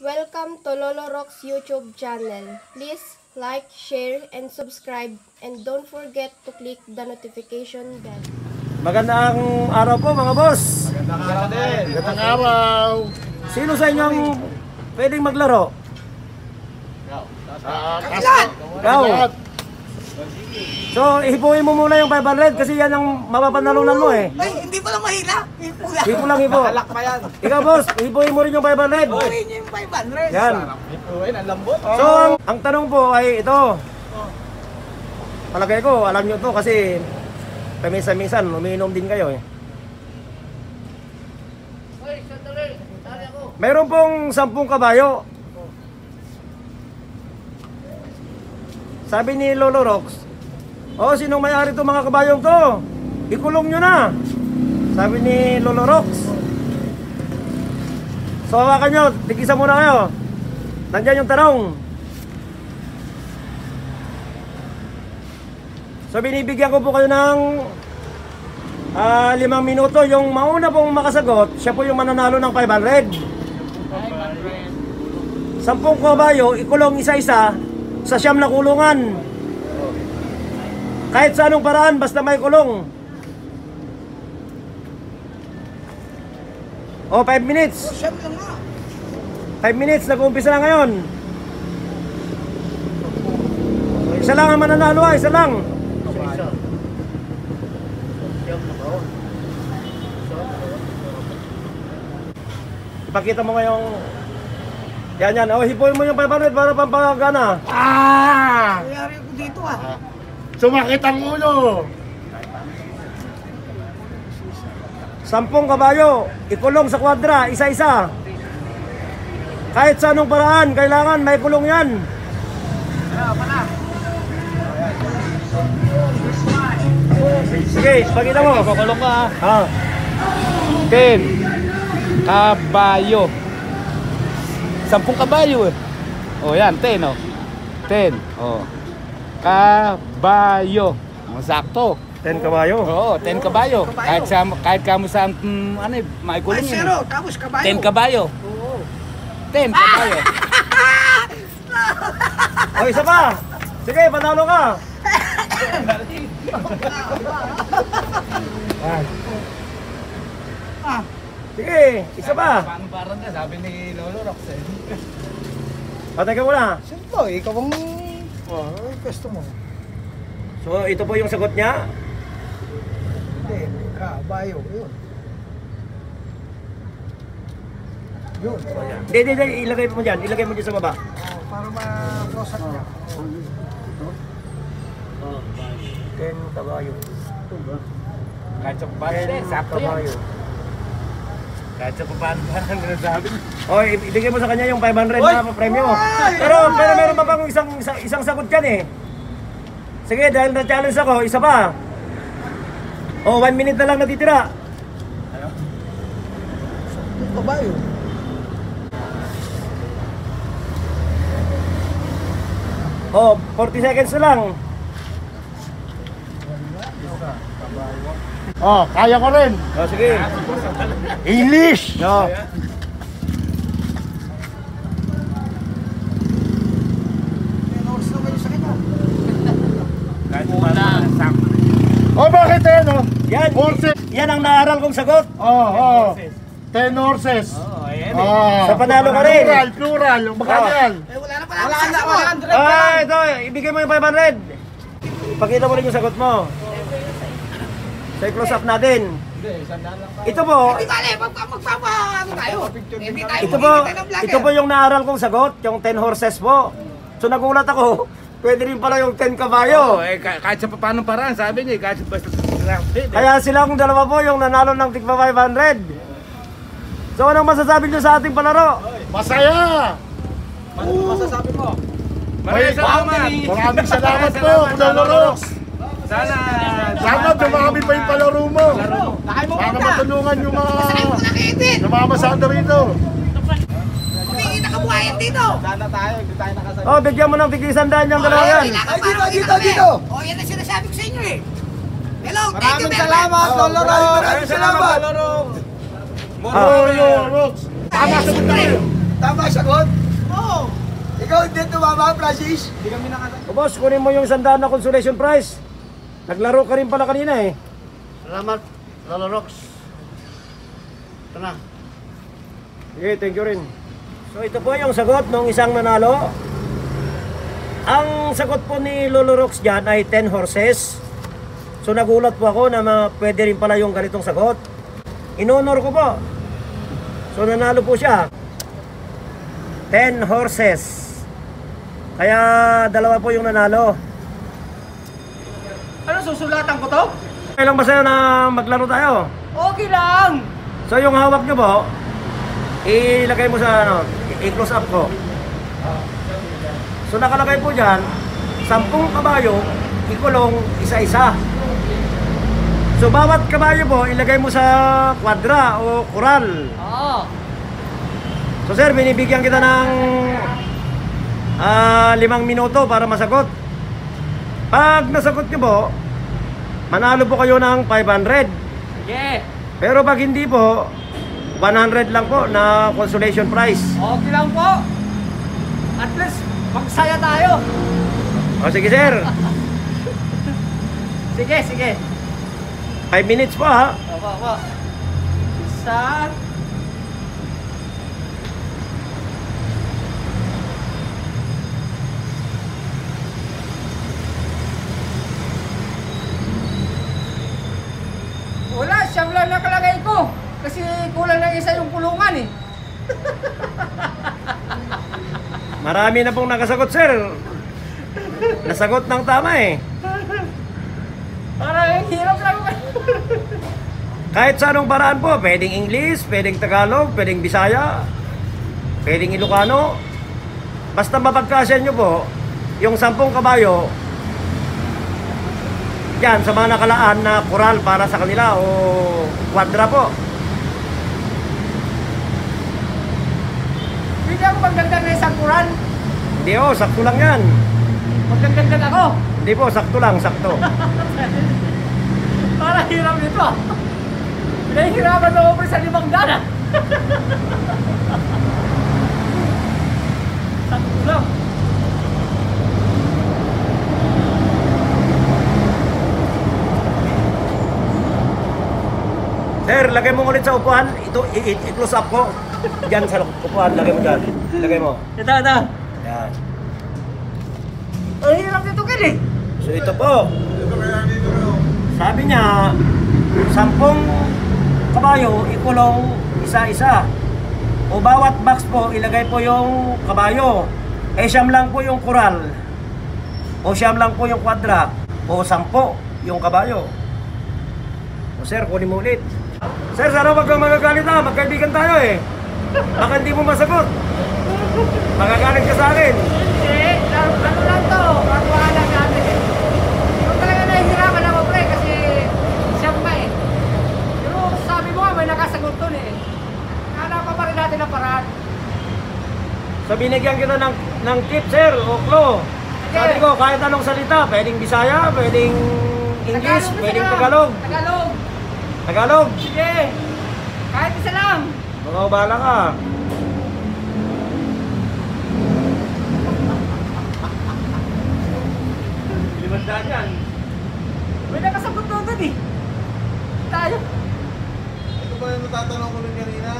Welcome to Lolo Rock's YouTube channel. Please like, share, and subscribe. And don't forget to click the notification bell. Magandang araw po mga boss. Magandang araw. Sino sa inyo ang pwedeng maglaro? Ah, Castro. Ikaw. So, ihipuin mo muna yung 500 kasi yan ang mapapanalunan mo eh. Ay, hindi pa lang mahila. Hipula. Hipo lang hipo. Alak pa yan. Ikaw boss, ihipuin mo rin yung 500. Uy, niyo yung 500. Yan. Ipuin, ang lambot. So, ang, ang tanong po ay ito. Palagay ko, alam nyo to kasi paminsan-minsan umiinom din kayo eh. Meron pong 10 kabayo. Sabi ni Lolo Rox, Oh, sinong may-ari itong mga kabayong to? Ikulong nyo na. Sabi ni Lolo Rox. So, hawakan nyo, tigisa muna kayo. Nandiyan yung tanong. So binibigyan ko po kayo ng ah, limang minuto. Yung mauna pong makasagot, siya po yung mananalo ng 500. Sampung kabayo, ikulong isa-isa sa siyam na kulungan. Kahit sa anong paraan, basta may kulong. O, 5 minutes. Siyam lang nga. 5 minutes, nag-uumpisa na ngayon. Isa lang ang mananalo ah, isa lang. Ipakita mo ngayong... Yan yan, oh, hipuin mo yung 500 para pampagana. Ah! Nangyari ko dito ah. Sumakit ang ulo. Sampung kabayo, ikulong sa kwadra, isa-isa. Kahit sa anong paraan, kailangan may kulong yan. Sige, pakita mo. Kukulong ka. Ah, 10 kabayo. Sampung kabayo eh. Oh, yan, 10 oh. 10. Oh. Kabayo. Masakto. 10 kabayo. Oo, 10 kabayo. Kahit sa kahit kamo sa mm, ano eh, Ay, maikulong yun. zero. Tapos kabayo. 10 kabayo. Oo. 10 kabayo. O, isa pa. Sige, panalo ka. Ah, Sige, isa pa. Paano parang na sabi ni Lolo Rox eh. Patay ka muna. Siyempre, ikaw ang... Oh, gusto mo. So, ito po yung sagot niya. Hindi, kabayo. Yun. Yun. Hindi, hindi, hindi. Ilagay mo dyan. Ilagay mo dyan sa baba. Oh, para ma-closet niya. 10 kabayo. Kahit sa eh, sakto yan. Kahit sa paano parang nasabi. O, i- ibigay mo sa kanya yung 500 na premyo. Pero, pero meron pa bang isang, isang, isang sagot dyan eh. Sige, dahil na-challenge ako, isa pa. O, 1 minute na lang natitira. Kabayo. O, 40 seconds na lang. Oh, kaya ko rin. O, sige. English. O. may oras na kayo sa kanya. Kahit sa paano sakto. Oh, bakit eh, no? Yan, Horses. yan ang naaral kong sagot. Oh, oh. Ten horses. Oo, ayan eh. Oh. Sa panalo ka rin. Plural, plural. Magkano Oh. yan? Eh, wala na pala. Wala na, wala na. Ah, ito, ibigay mo yung 500. Pakita mo rin yung sagot mo. Sa close up natin. Ito po, Hindi bale, magpa, magpapa, ano tayo? Hindi tayo ito po, maghihintay ng vlogger. ito po yung naaral kong sagot, yung 10 horses po. So nagulat ako, pwede rin pala yung 10 Oo, kabayo. eh, ka- kahit sa paano paraan, sabi niya, eh, kahit basta Kaya silang dalawa po yung nanalo ng tigpa 500. So anong masasabi nyo sa ating palaro? Masaya. Maraming salamat. Maraming salamat po, Lolo Rox. Sana, Sana dumami pa yung palaro mo. Para matulungan yung mga namamasada rito. Kumingin na kabuhayan dito. Oh, bigyan mo ng tigil sandaan yung dalawa yan. Ay, dito, dito, dito. Oh, yan ang sinasabi ko sa inyo eh. Hello, thank you very much. Lolo Rox. Maraming salamat. Lolo. Ah. Lolo Rox. Tama sa tayo. Tama nakasagot? Oo. Ikaw hindi tumama, Francis? O boss, kunin mo yung sandaan na consolation prize. Naglaro ka rin pala kanina eh. Salamat, Lolo Rox. Ito na. Sige, thank you rin. So ito po yung sagot ng isang nanalo. Ang sagot po ni Lolo Rox dyan ay 10 horses. So nagulat po ako na ma- pwede rin pala yung ganitong sagot. Inonor ko po. So nanalo po siya. 10 horses. Kaya dalawa po yung nanalo. Susulatan ko to? Kailang ba sa'yo na maglaro tayo? Okay lang. So yung hawak nyo po, ilagay mo sa ano, i-close up ko. So nakalagay po dyan, 10 kabayo, ikulong isa-isa. So bawat kabayo po, ilagay mo sa kwadra o kural. Oo. So sir, binibigyan kita ng ah, limang minuto para masagot. Pag nasagot nyo po, manalo po kayo ng 500. Sige. Pero pag hindi po, 100 lang po na consolation prize. Okay lang po. At least, magsaya tayo. O sige sir, Sige, sige. 5 minutes po ha. Opo, opo. Isa. Wala, siyam lang nakalagay ko. Kasi kulang lang isa yung kulungan eh. Marami na pong nakasagot sir. Nasagot ng tama eh. Parang hirap lang. Kahit sa anong paraan po, pwedeng English, pwedeng Tagalog, pwedeng Bisaya, pwedeng Ilocano. Basta mapagkasya nyo po, yung sampung kabayo, yan, sa mga nakalaan na kural para sa kanila o kwadra po. Hindi ako kuran. Hindi oh, sakto lang yan. Magdagdag ako. Hindi po, sakto lang, sakto. Parang hirap nito. Pinahihirapan ako pre sa limang dana. Sakto lang. Sir, lagay mo ulit sa upuan. Ito, i-close up ko. Diyan sa upuan, lagay mo dyan. Lagay mo. Ito, ito. Yan. Ang hirap nito, Kili. So ito po. Sabi niya, sampung kabayo ikulong isa-isa. O bawat box po, ilagay po yung kabayo. Eh siyam lang po yung kural. O siyam lang po yung kwadra. O sampo yung kabayo. O sir, kunin mo ulit. Sir, sana wag kang magagalit ha. Magkaibigan tayo eh. Baka hindi mo masagot. Magagalit ka sa akin. Hindi, ano lang to. Katuwaan lang natin. Hindi ko talaga nahihirapan ako, pre, kasi siyam pa eh. Pero sabi mo nga, may nakasagot dun eh. Hanapan pa rin natin ang paraan. So binigyan kita ng, ng tip sir o clue. Sabi ko kahit anong salita, pwedeng Bisaya, pwedeng English, Tagalog, pwedeng. Tagalog. Tagalog. Tagalog. Sige. Kahit isa lang. Mga bala ka. Limandaan yan. May nakasagot doon dun eh. Tayo. Ito ba yung natatanong ko rin kanina?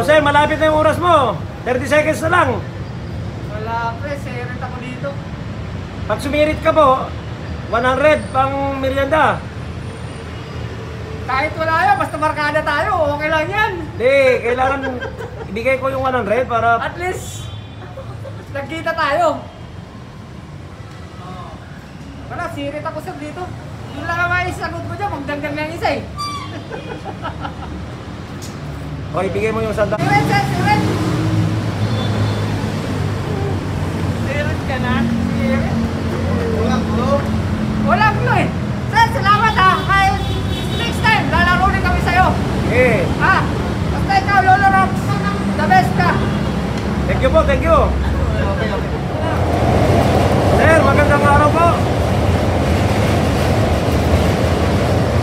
Sir, malapit na yung oras mo. 30 seconds na lang. Wala pre, seret ako dito. Pag sumirit ka po, 100 pang merienda. Kahit wala yan, basta markada tayo, okay lang yan. Hindi, kailangan ibigay ko yung 100 para At least, nagkita tayo. Wala, sirit ako sir dito. Yung lang ang maisagot ko dyan, magdagdag na yung isa eh. o ibigay mo yung sanda. Sirit sir, sirit! Sirit ka na? Sirit? Walang gulo. Walang clue eh. Sir, salamat ha. Kahit next time, lalaro rin kami sa'yo. Eh, Ha? Basta ikaw, Lolo Rox, the best ka. thank you po, thank you. Sir, magandang araw po.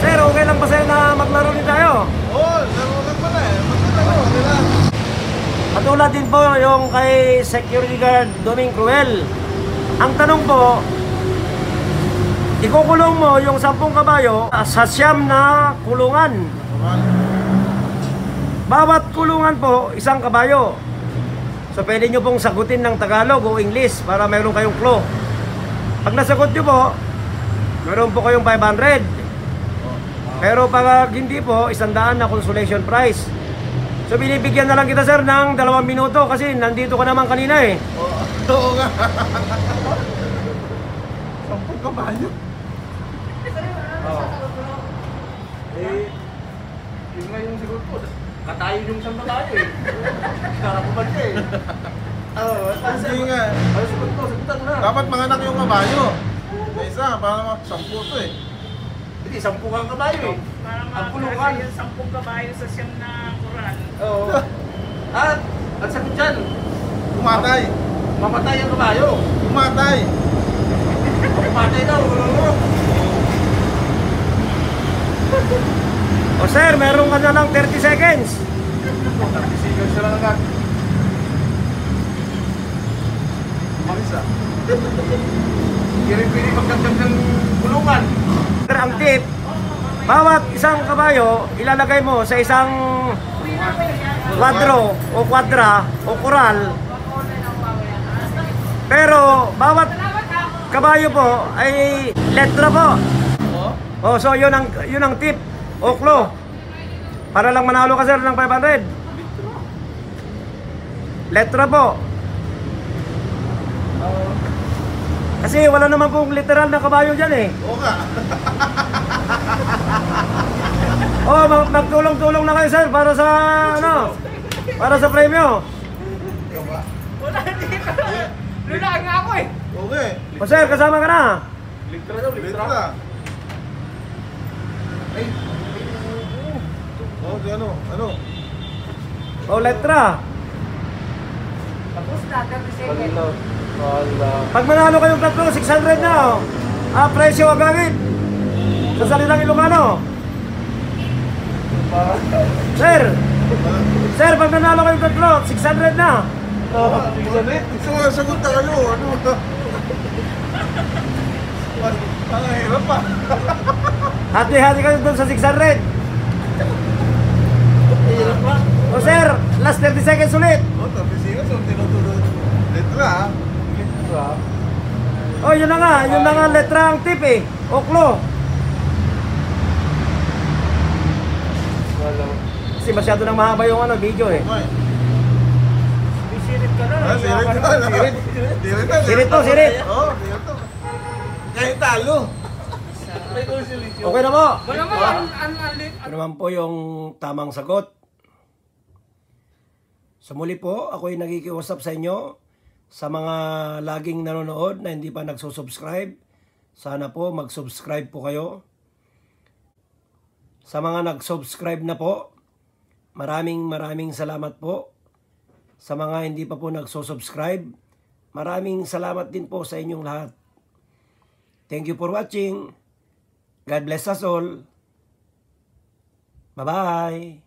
Sir, okay lang ba sa'yo na maglaro din tayo? Oo, laro lang pala eh. Maglalaro, di ba? katulad din po yung kay security guard Doming Cruel. Ang tanong po, ikukulong mo yung 10 kabayo sa siyam na kulungan. Bawat kulungan po, isang kabayo. So pwede nyo pong sagutin ng Tagalog o English para mayroon kayong clue. Pag nasagot nyo po, meron po kayong 500. Pero pag hindi po, isandaan na consolation prize. So binibigyan na lang kita sir ng dalawang minuto kasi nandito ka naman kanina eh. Oo nga. Sampung kabayo. Eh, yun nga yung siguro po. Katayo yung isang babae eh. Karakubad ka eh. Oo, Hindi nga. Ay, sagot ko, sagutan na. Dapat manganak yung kabayo. Na isa, para sampu to eh. Hindi, sampu kang kabayo eh. Ang kulungan. yung sampung kabayo sa siyam na koral. Oo. At, ang sagot dyan, Umatay. mamatay ang kabayo. Umatay. Mamatay daw. O sir, meron ka na lang 30 seconds. Tisigan sila ng agad. Marisa. Hindi rin pwede magdagdag ng kulungan. Sir, ang tip, bawat isang kabayo, ilalagay mo sa isang kwadro o kwadra o koral. Pero bawat kabayo po ay letra po. Oh, so yun ang yun ang tip. Oklo. Para lang manalo ka sir ng 500. Letra po. Kasi wala naman pong literal na kabayo dyan eh. Oo nga. Oh, mag- magtulong-tulong na kayo sir para sa ano? Para sa premyo. Wala dito. Lula nga ako eh. Eh. O sir, kasama ka na. Litra daw, litra. Ay. Oh, ano, ano? O letra. Tapos na, 30 seconds. Pag manalo kayong tatlo, 600 na oh. Ah, presyo agawin. Sa salitang Ilocano. Sir, sir, pag nanalo kayong tatlo, 600 na. Gusto mo sagot na kayo, ano? Ang hirap pa. Hati-hati kayo doon sa 600. O sir, last 30 seconds ulit. Oh, siya so tinutulog. Litra ah. Litra. O, yun na nga. Yun na nga letra ang tip eh. Oklo. Kasi masyado nang mahaba yung ano, video eh. Ka na. Ah, sirit na. Sirit. Sirit na. Sirit to, sirit. Oo, sirit to. Kahit talo. Okay na. Wala mo, Ano naman po yung tamang sagot? Sa muli po, ako'y nagikiusap sa inyo sa mga laging nanonood na hindi pa nagsusubscribe. Sana po mag-subscribe po kayo. Sa mga nag-subscribe na po, maraming maraming salamat po. Sa mga hindi pa po nagsusubscribe, maraming salamat din po sa inyong lahat. Thank you for watching. God bless us all. Bye-bye.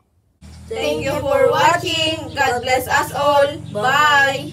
Thank you for watching. God bless us all. Bye.